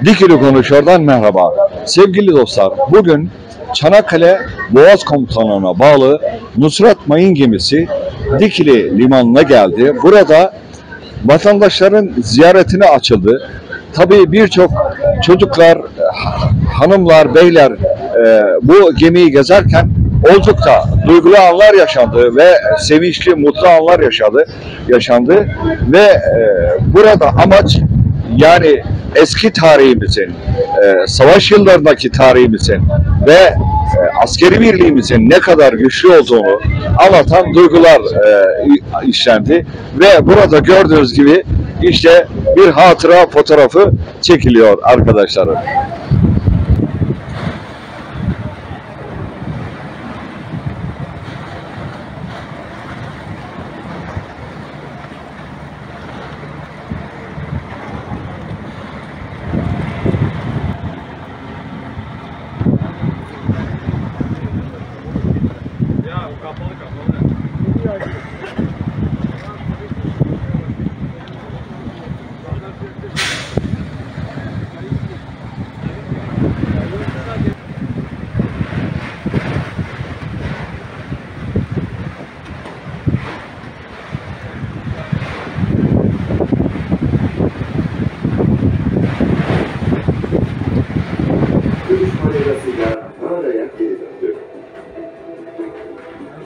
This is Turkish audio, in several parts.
Dikili Konuşuyor'dan merhaba. Sevgili dostlar, bugün Çanakkale Boğaz Komutanlığı'na bağlı Nusrat Mayın gemisi Dikili limanına geldi. Burada vatandaşların ziyaretine açıldı. Tabii birçok çocuklar, hanımlar, beyler e, bu gemiyi gezerken oldukça duygulu anlar yaşandı ve sevinçli, mutlu anlar yaşadı, yaşandı ve e, burada amaç yani eski tarihimizin, e, savaş yıllarındaki tarihimizin ve e, askeri birliğimizin ne kadar güçlü olduğunu anlatan duygular e, işlendi ve burada gördüğünüz gibi işte bir hatıra fotoğrafı çekiliyor arkadaşlarım.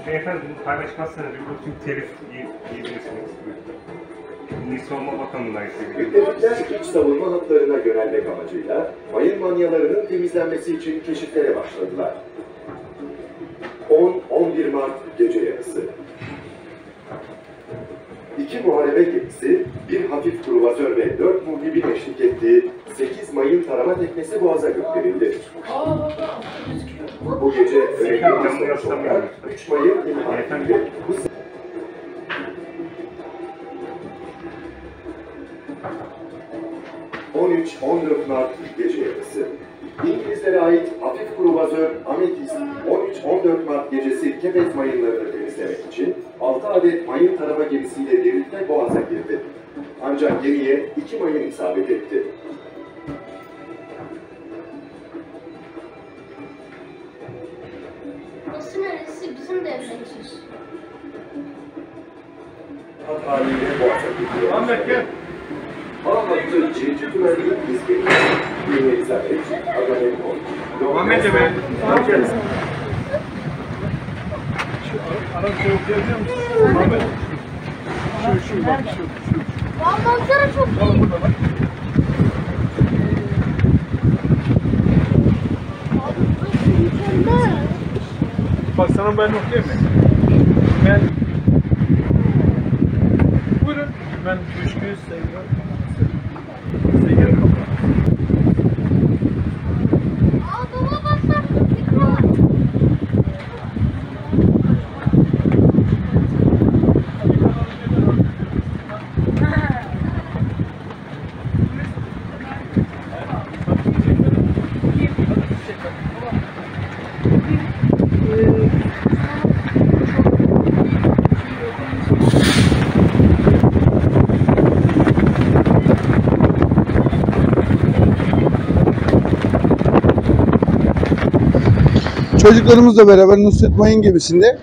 Beyefendi bunu paylaşmazsanız bir bütün telif yiyebilirsiniz. Milli Savunma Bakanlığı'na Müttefikler iç savunma hatlarına yönelmek amacıyla mayın manyalarının temizlenmesi için keşiflere başladılar. 10-11 Mart gece yarısı. İki muharebe gemisi, bir hafif kruvazör ve dört muhibin eşlik ettiği 8 mayın tarama teknesi boğaza gönderildi. Bu gece sonuç olarak 3 mayın imha edildi. Bu 13-14 Mart gece yarısı. İngilizlere ait hafif kruvazör Amethyst 13-14 Mart gecesi Kefes mayınlarını temizlemek için 6 adet mayın tarama gemisiyle birlikte Boğaz'a girdi. Ancak gemiye 2 mayın isabet etti. Hat haliyle gidiyor. Ahmet gel. A hattı Cici Tümenli İzmir. Queen Elizabeth, Agamemnon. Ahmet de ben. Aa, manzara çok iyi. Abi Bak sana ben okuyayım mı? Ben... Buyurun. Ben düşkün seviyorum. Seviyorum. Çocuklarımızla beraber Nusret Mayın gemisinde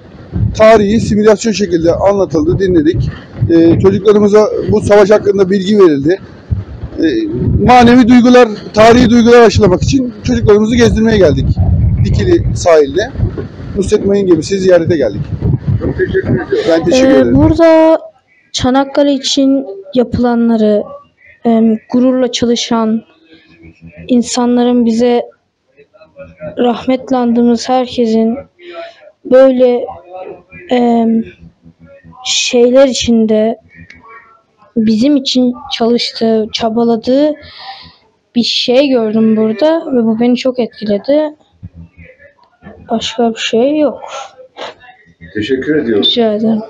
tarihi simülasyon şekilde anlatıldı, dinledik. Ee, çocuklarımıza bu savaş hakkında bilgi verildi. Ee, manevi duygular, tarihi duygular aşılamak için çocuklarımızı gezdirmeye geldik. Dikili sahilde. Nusret Mayın gemisi ziyarete geldik. Çok teşekkür ediyorum. Ben teşekkür Ee, ederim. burada Çanakkale için yapılanları, em, gururla çalışan insanların bize rahmetle andığımız herkesin böyle em, şeyler içinde bizim için çalıştığı, çabaladığı bir şey gördüm burada ve bu beni çok etkiledi. Başka bir şey yok. Teşekkür ediyorum. Rica ederim.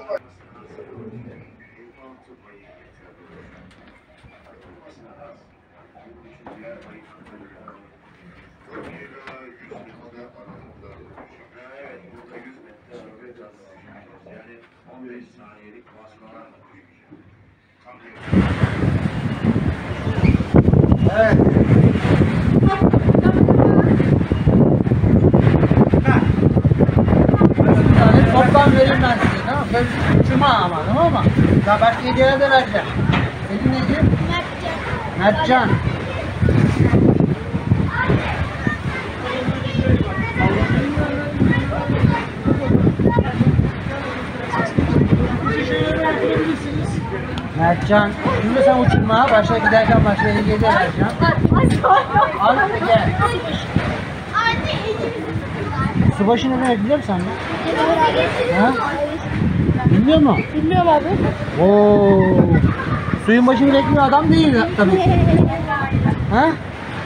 Yani 15 saniyelik basmalar Evet. Yani toplam vereyim ben size tamam mı? Cuma ama tamam mı? Daha başka hediyelere de vereceğim. Senin neydi? Mertcan. Mertcan. Şimdi sen uçurma, başka giderken başka hediye de vereceğim. Al gel. Subaşı ne demek biliyor musun sen? Ha? Bilmiyor musun? Bilmiyorum abi. Oo. Suyun başını bekliyor adam değil tabii. Ha?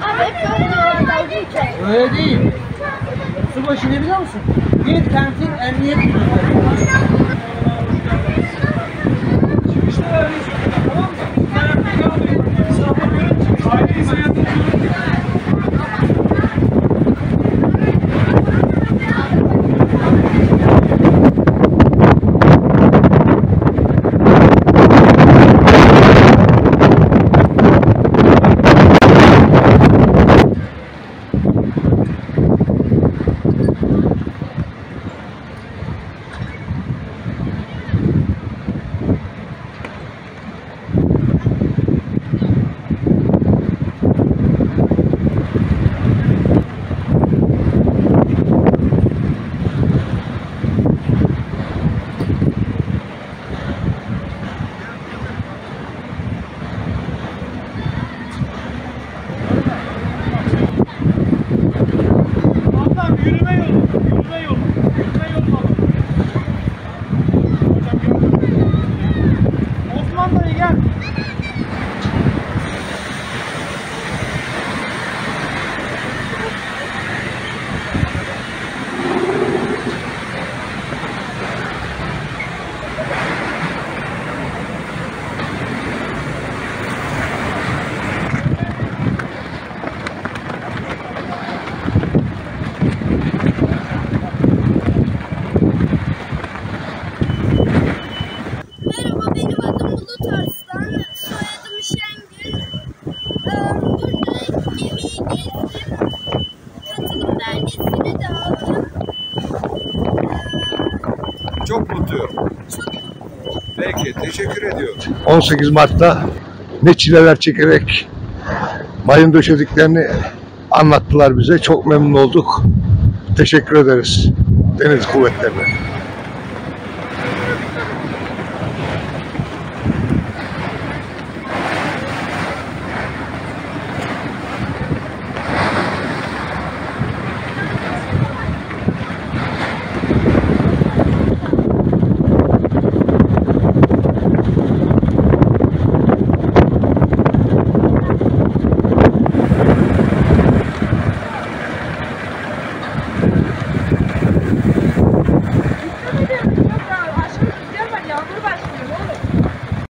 Abi hep böyle diyorlar. Öyle değil. Subaşı ne biliyor musun? Bir kentin emniyet müdürü. Come on. Peki, teşekkür ediyorum. 18 Mart'ta ne çileler çekerek mayın döşediklerini anlattılar bize. Çok memnun olduk. Teşekkür ederiz Deniz Kuvvetlerine.